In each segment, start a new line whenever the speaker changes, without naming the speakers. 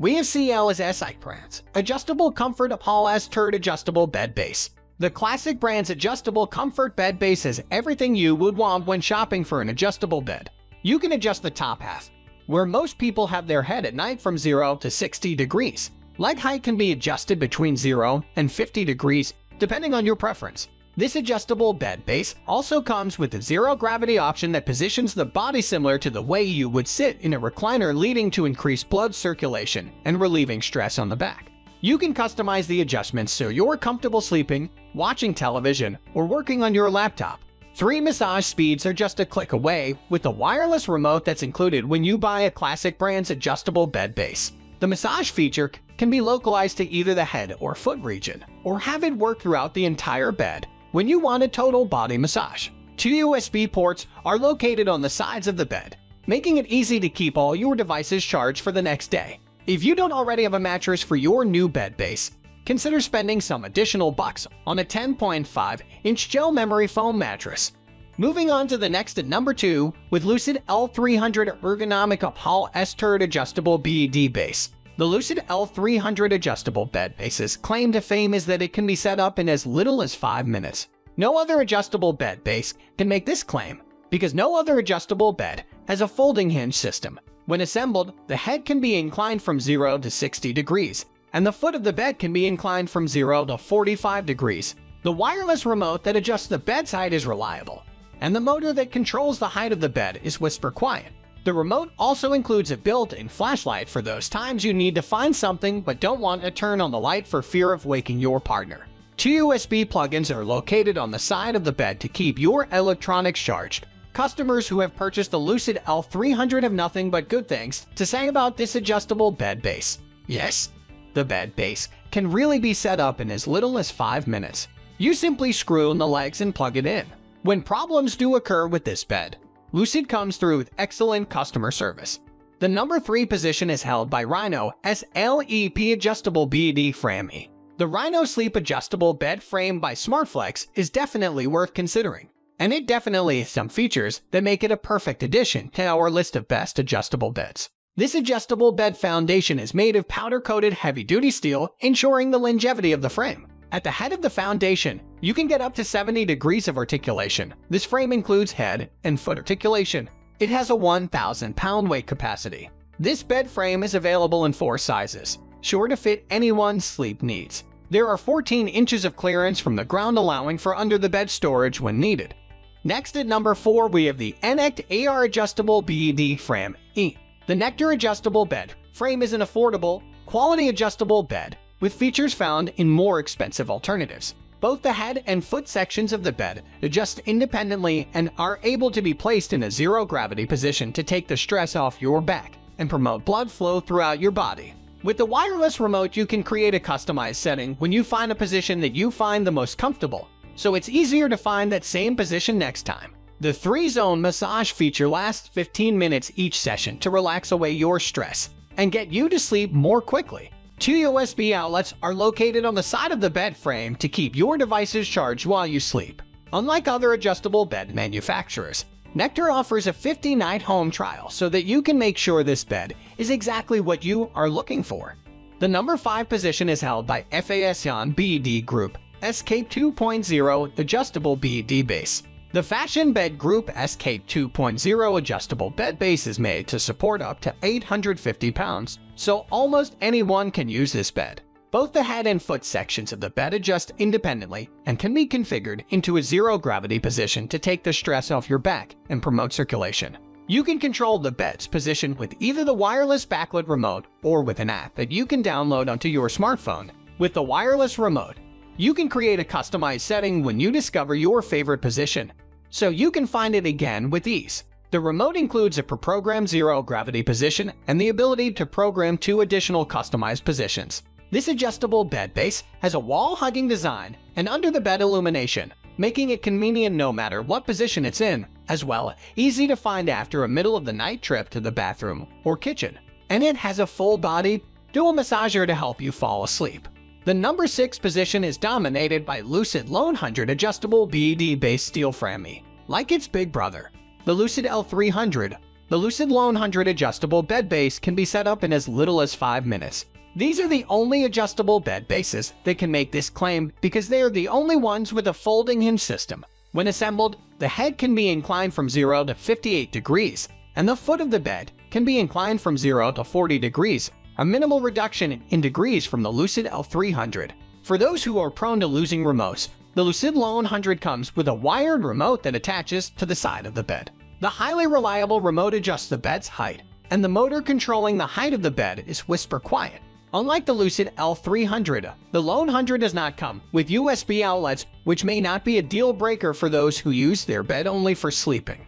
we have Classic Brands, Adjustable Comfort Upholstered Adjustable Bed Base. The classic brand's adjustable comfort bed base has everything you would want when shopping for an adjustable bed. You can adjust the top half, where most people have their head at night from 0 to 60 degrees. Leg height can be adjusted between 0 and 50 degrees, depending on your preference. This adjustable bed base also comes with a zero-gravity option that positions the body similar to the way you would sit in a recliner leading to increased blood circulation and relieving stress on the back. You can customize the adjustments so you're comfortable sleeping, watching television, or working on your laptop. Three massage speeds are just a click away with the wireless remote that's included when you buy a classic brand's adjustable bed base. The massage feature can be localized to either the head or foot region, or have it work throughout the entire bed when you want a total body massage. Two USB ports are located on the sides of the bed, making it easy to keep all your devices charged for the next day. If you don't already have a mattress for your new bed base, consider spending some additional bucks on a 10.5-inch gel memory foam mattress. Moving on to the next at number 2 with Lucid L300 Ergonomic Upholstered Adjustable BED Base. The Lucid L300 adjustable bed base's claim to fame is that it can be set up in as little as 5 minutes. No other adjustable bed base can make this claim, because no other adjustable bed has a folding hinge system. When assembled, the head can be inclined from 0 to 60 degrees, and the foot of the bed can be inclined from 0 to 45 degrees. The wireless remote that adjusts the bed's height is reliable, and the motor that controls the height of the bed is whisper quiet. The remote also includes a built-in flashlight for those times you need to find something but don't want to turn on the light for fear of waking your partner. Two USB plugins are located on the side of the bed to keep your electronics charged. Customers who have purchased the Lucid L300 have nothing but good things to say about this adjustable bed base. Yes, the bed base can really be set up in as little as 5 minutes. You simply screw in the legs and plug it in. When problems do occur with this bed, Lucid comes through with excellent customer service. The number 3 position is held by Rhino Sleep Adjustable BED Frame. The Rhino Sleep Adjustable Bed Frame by SmartFlex is definitely worth considering, and it definitely has some features that make it a perfect addition to our list of best adjustable beds. This adjustable bed foundation is made of powder-coated heavy-duty steel, ensuring the longevity of the frame. At the head of the foundation, you can get up to 70 degrees of articulation. This frame includes head and foot articulation. It has a 1,000 pound weight capacity. This bed frame is available in four sizes, sure to fit anyone's sleep needs. There are 14 inches of clearance from the ground allowing for under the bed storage when needed. Next at number 4 we have the Enect AR Adjustable BED Frame E. The Nectar Adjustable Bed Frame is an affordable, quality adjustable bed with features found in more expensive alternatives. Both the head and foot sections of the bed adjust independently and are able to be placed in a zero-gravity position to take the stress off your back and promote blood flow throughout your body. With the wireless remote, you can create a customized setting when you find a position that you find the most comfortable, so it's easier to find that same position next time. The 3-zone massage feature lasts 15 minutes each session to relax away your stress and get you to sleep more quickly. Two USB outlets are located on the side of the bed frame to keep your devices charged while you sleep. Unlike other adjustable bed manufacturers, Nectar offers a 50-night home trial so that you can make sure this bed is exactly what you are looking for. The number 5 position is held by Fashion BED Group S-Cape 2.0 Adjustable BED Base. The Fashion Bed Group S-Cape 2.0 adjustable bed base is made to support up to 850 pounds, so almost anyone can use this bed. Both the head and foot sections of the bed adjust independently and can be configured into a zero-gravity position to take the stress off your back and promote circulation. You can control the bed's position with either the wireless backlit remote or with an app that you can download onto your smartphone. With the wireless remote, you can create a customized setting when you discover your favorite position, so you can find it again with ease. The remote includes a pre-programmed zero-gravity position and the ability to program two additional customized positions. This adjustable bed base has a wall-hugging design and under-the-bed illumination, making it convenient no matter what position it's in, as well easy to find after a middle-of-the-night trip to the bathroom or kitchen. And it has a full-body dual massager to help you fall asleep. The number 6 position is dominated by Lucid L100 adjustable BD-based steel frame. Like its big brother, the Lucid L300, the Lucid L100 adjustable bed base can be set up in as little as 5 minutes, these are the only adjustable bed bases that can make this claim because they are the only ones with a folding hinge system. When assembled, the head can be inclined from 0 to 58 degrees, and the foot of the bed can be inclined from 0 to 40 degrees, a minimal reduction in degrees from the Lucid L300. For those who are prone to losing remotes, the Lucid L100 comes with a wired remote that attaches to the side of the bed. The highly reliable remote adjusts the bed's height, and the motor controlling the height of the bed is whisper quiet. Unlike the Lucid L300, the L100 does not come with USB outlets, which may not be a deal breaker for those who use their bed only for sleeping.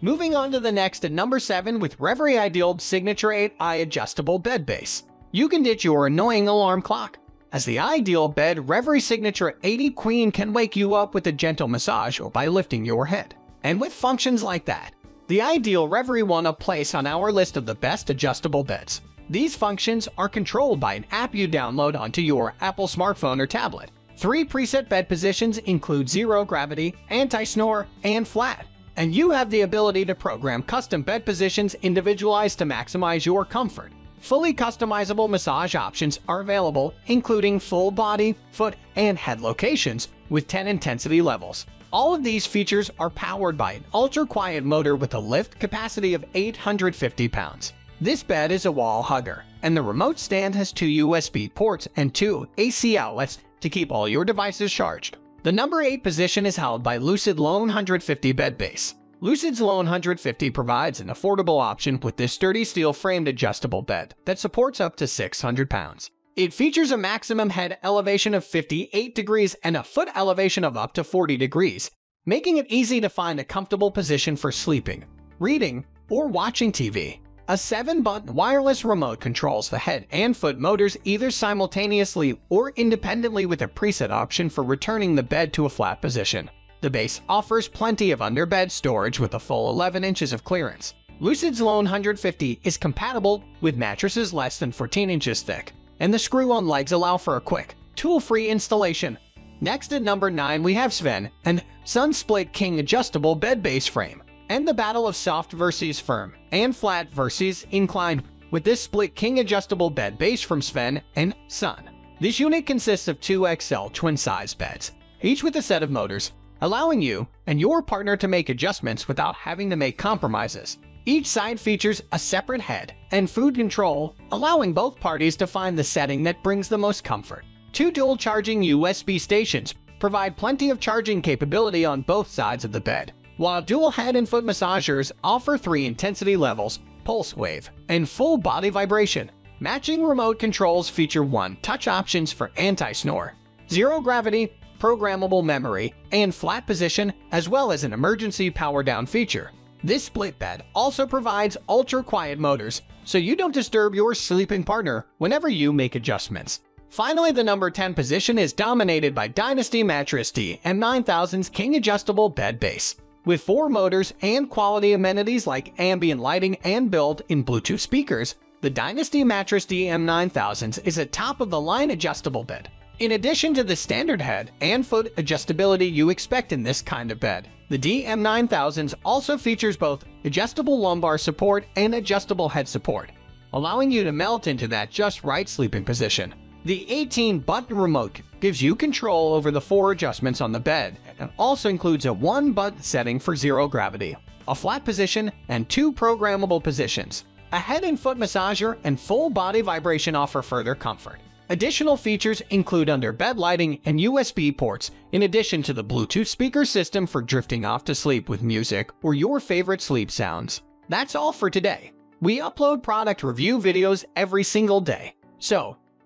Moving on to the next at number 7 with Reverie Ideal Signature 8i Adjustable Bed Base. You can ditch your annoying alarm clock, as the Ideal Bed Reverie Signature 80 Queen can wake you up with a gentle massage or by lifting your head. And with functions like that, the Ideal Reverie won a place on our list of the best adjustable beds. These functions are controlled by an app you download onto your Apple smartphone or tablet. Three preset bed positions include zero gravity, anti-snore, and flat. And you have the ability to program custom bed positions individualized to maximize your comfort. Fully customizable massage options are available, including full body, foot, and head locations with 10 intensity levels. All of these features are powered by an ultra-quiet motor with a lift capacity of 850 pounds. This bed is a wall hugger, and the remote stand has two USB ports and two AC outlets to keep all your devices charged. The number 8 position is held by Lucid L150 bed base. Lucid's L150 provides an affordable option with this sturdy steel-framed adjustable bed that supports up to 600 pounds. It features a maximum head elevation of 58 degrees and a foot elevation of up to 40 degrees, making it easy to find a comfortable position for sleeping, reading, or watching TV. A 7-button wireless remote controls the head and foot motors either simultaneously or independently with a preset option for returning the bed to a flat position. The base offers plenty of underbed storage with a full 11 inches of clearance. Lucid's L150 is compatible with mattresses less than 14 inches thick, and the screw-on legs allow for a quick, tool-free installation. Next at number 9 we have Sven and Son Split King Adjustable Bed Base Frame and the battle of soft versus firm and flat versus inclined with this split king adjustable bed base from Sven and Son. This unit consists of two XL twin-size beds, each with a set of motors, allowing you and your partner to make adjustments without having to make compromises. Each side features a separate head and food control, allowing both parties to find the setting that brings the most comfort. Two dual charging USB stations provide plenty of charging capability on both sides of the bed, while dual head and foot massagers offer three intensity levels, pulse wave, and full body vibration. Matching remote controls feature one touch options for anti-snore, zero gravity, programmable memory, and flat position, as well as an emergency power down feature. This split bed also provides ultra-quiet motors, so you don't disturb your sleeping partner whenever you make adjustments. Finally, the number 10 position is dominated by Dynasty Mattress DM9000s King Adjustable Bed Base. With four motors and quality amenities like ambient lighting and built-in Bluetooth speakers, the Dynasty Mattress DM9000 is a top-of-the-line adjustable bed. In addition to the standard head and foot adjustability you expect in this kind of bed, the DM9000 also features both adjustable lumbar support and adjustable head support, allowing you to melt into that just right sleeping position. The 18-button remote gives you control over the four adjustments on the bed and also includes a one-button setting for zero gravity, a flat position, and two programmable positions. A head and foot massager and full body vibration offer further comfort. Additional features include under bed lighting and USB ports, in addition to the Bluetooth speaker system for drifting off to sleep with music or your favorite sleep sounds. That's all for today. We upload product review videos every single day. So,